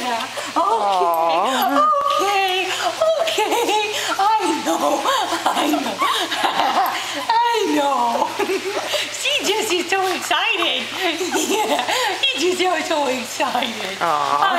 Yeah. Okay. Okay. Okay. I know. I know. I know. she just is so excited. Yeah. He just is so excited. Aww.